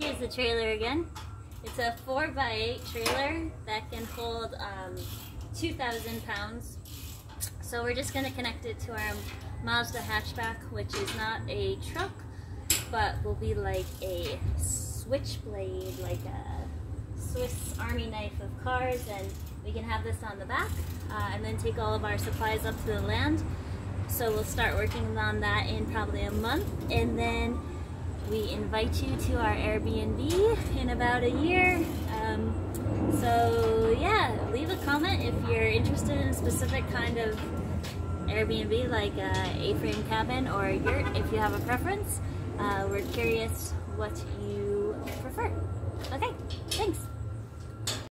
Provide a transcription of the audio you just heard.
Here's the trailer again. It's a 4x8 trailer that can hold um, 2,000 pounds. So we're just going to connect it to our Mazda hatchback, which is not a truck, but will be like a switchblade, like a Swiss Army knife of cars, and we can have this on the back, uh, and then take all of our supplies up to the land. So we'll start working on that in probably a month, and then we invite you to our Airbnb in about a year. Um, so yeah, leave a comment if you're interested in a specific kind of Airbnb like a A-frame cabin or a yurt if you have a preference. Uh, we're curious what you prefer.